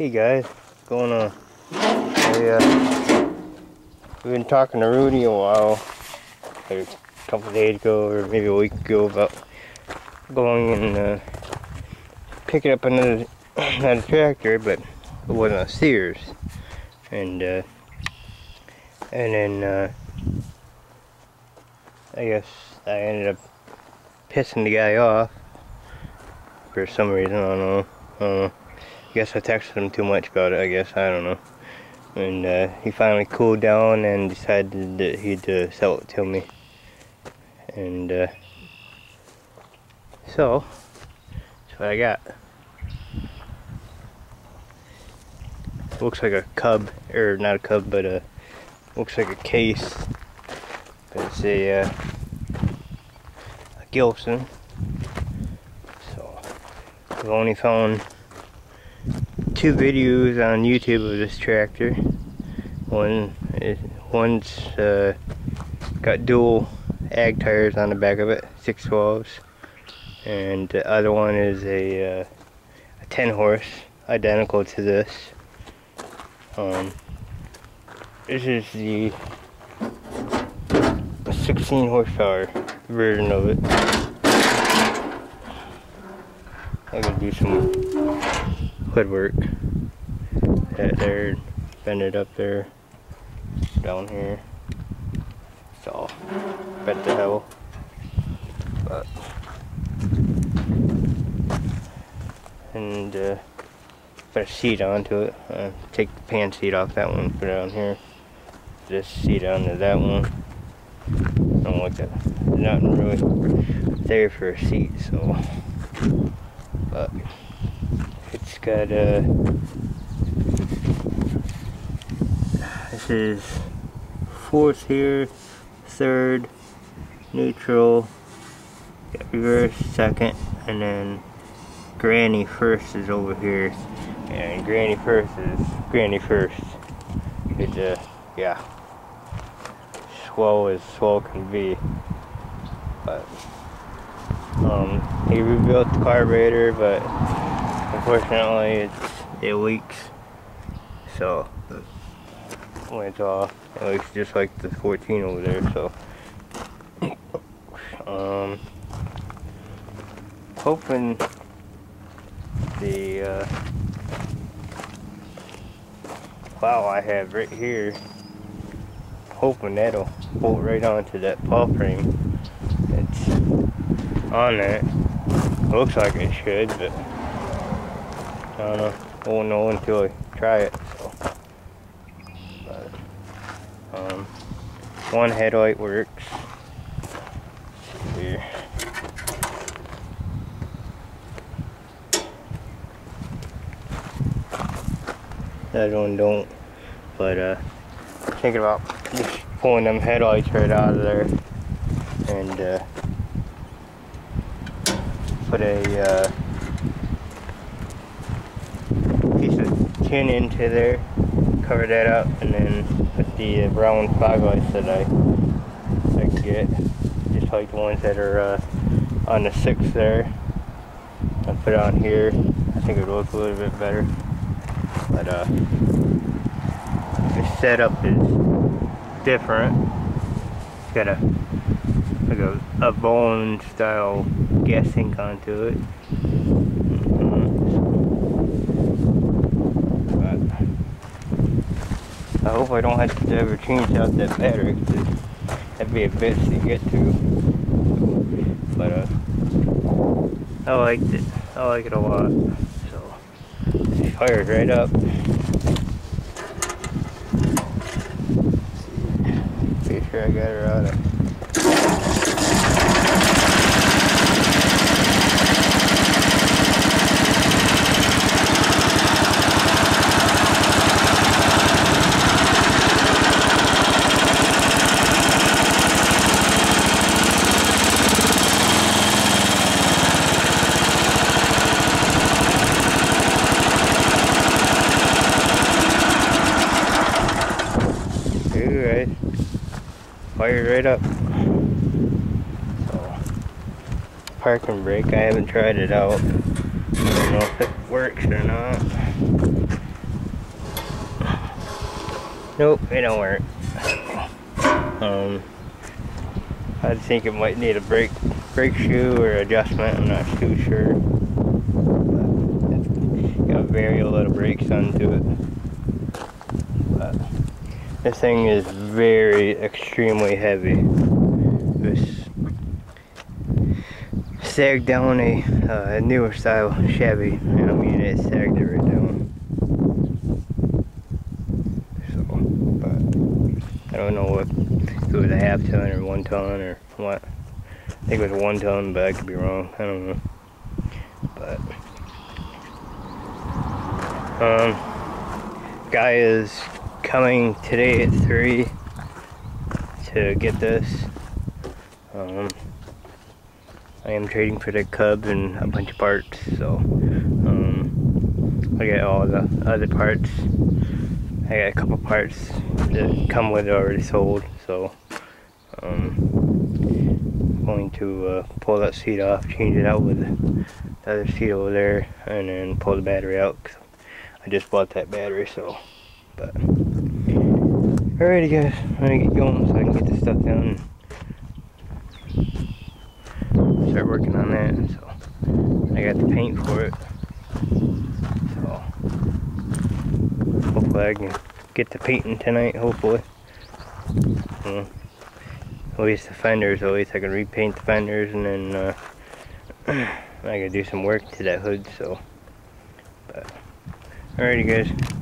Hey guys, going on? Hey, uh, we've been talking to Rudy a while, like a couple days ago or maybe a week ago about going and uh, picking up another, another tractor, but it wasn't a Sears. And, uh, and then, uh, I guess I ended up pissing the guy off for some reason, I don't know. I don't know. Guess I texted him too much about it, I guess, I don't know. And uh, he finally cooled down and decided that he'd uh, sell it to me. And uh, so, that's what I got. Looks like a cub, or not a cub, but a, looks like a case. But it's a, uh, a Gilson. So, I've only found two videos on YouTube of this tractor. One is one's uh, got dual ag tires on the back of it, 612s, and the other one is a, uh, a 10 horse, identical to this. Um, this is the 16 horsepower version of it. I can do some hood work. That there, it up there, down here. So, bet the hell. But, and uh, put a seat onto it. Uh, take the pan seat off that one, put it on here. This seat onto that one. I don't like that. Nothing really there for a seat, so. But it's got. Uh, this is fourth here, third, neutral, reverse second, and then granny first is over here. And granny first is granny first. It's uh, yeah, swell as swell can be. But um, he rebuilt the carburetor, but unfortunately it's it leaks. So when it's off, it looks just like the 14 over there. So um, hoping the uh, plow I have right here, hoping that'll bolt right onto that paw frame. It's on there. Looks like it should, but I don't know. I won't know until I try it. So, but, um, one headlight works. Here. Other one don't. But uh, thinking about just pulling them headlights right out of there and uh, put a uh, piece of tin into there, cover that up, and then put the brown fog lights that I, I get, just like the ones that are uh, on the six there. I put on here. I think it would look a little bit better. But uh, the setup is different. It's got a like a, a bone style gas sink onto it. But I hope I don't have to ever change out that battery that'd be a bitch to get to. But uh, I liked it. I like it a lot. So it fired right up. Pretty sure I got her out of. fired right up. So, parking brake, I haven't tried it out. I don't know if it works or not. Nope, it don't work. Um, I think it might need a brake brake shoe or adjustment. I'm not too sure. But it's got very little brakes onto it. This thing is very extremely heavy. This sagged down a uh, newer style Chevy. I mean, it sagged it right down. So, but I don't know what if it was a half ton or one ton or what. I think it was one ton, but I could be wrong. I don't know. But um, guy is coming today at three to get this. Um, I am trading for the Cub and a bunch of parts, so um, I got all the other parts. I got a couple parts that come with it already sold, so um, I'm going to uh, pull that seat off, change it out with the other seat over there, and then pull the battery out. I just bought that battery, so, but, alrighty guys, I'm gonna get going so I can get this stuff done and start working on that. So I got the paint for it. So hopefully I can get the painting tonight. Hopefully. at least the fenders. At least I can repaint the fenders and then uh, I gotta do some work to that hood. So, but alrighty guys.